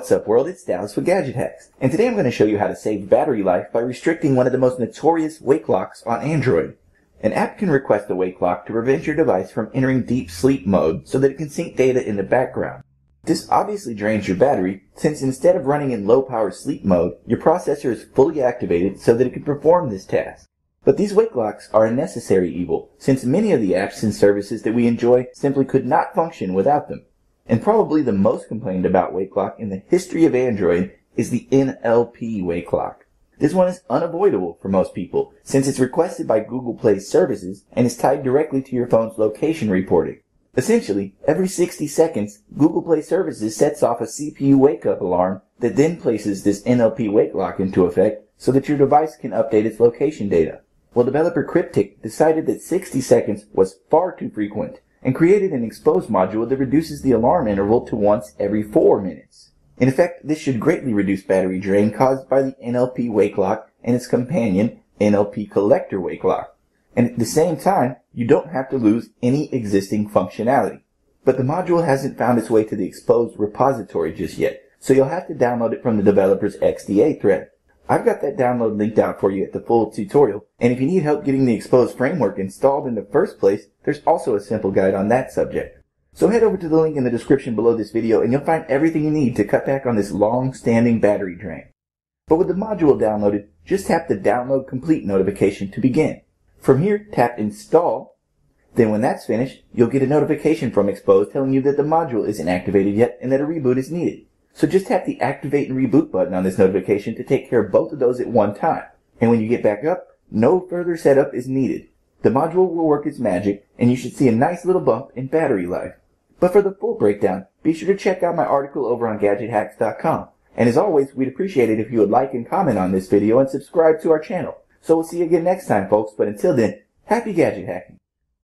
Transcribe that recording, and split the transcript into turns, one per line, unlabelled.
What's up world, it's Dallas with Gadget Hacks, and today I'm going to show you how to save battery life by restricting one of the most notorious wake locks on Android. An app can request a wake lock to prevent your device from entering deep sleep mode so that it can sync data in the background. This obviously drains your battery, since instead of running in low power sleep mode, your processor is fully activated so that it can perform this task. But these wake locks are a necessary evil, since many of the apps and services that we enjoy simply could not function without them. And probably the most complained about wake lock in the history of Android is the NLP wake lock. This one is unavoidable for most people since it's requested by Google Play services and is tied directly to your phone's location reporting. Essentially, every 60 seconds, Google Play services sets off a CPU wake up alarm that then places this NLP wake lock into effect so that your device can update its location data. Well, developer Cryptic decided that 60 seconds was far too frequent and created an Xposed module that reduces the alarm interval to once every 4 minutes. In effect, this should greatly reduce battery drain caused by the NLP wake lock and its companion NLP collector wake lock. And at the same time, you don't have to lose any existing functionality. But the module hasn't found its way to the Xposed repository just yet, so you'll have to download it from the developer's XDA thread. I've got that download linked out for you at the full tutorial, and if you need help getting the Xposed framework installed in the first place, there's also a simple guide on that subject. So head over to the link in the description below this video and you'll find everything you need to cut back on this long-standing battery drain. But with the module downloaded, just tap the download complete notification to begin. From here, tap install. Then when that's finished, you'll get a notification from Xposed telling you that the module isn't activated yet and that a reboot is needed. So just tap the activate and reboot button on this notification to take care of both of those at one time. And when you get back up, no further setup is needed. The module will work its magic and you should see a nice little bump in battery life. But for the full breakdown, be sure to check out my article over on GadgetHacks.com. And as always, we'd appreciate it if you would like and comment on this video and subscribe to our channel. So we'll see you again next time, folks. But until then, happy gadget hacking.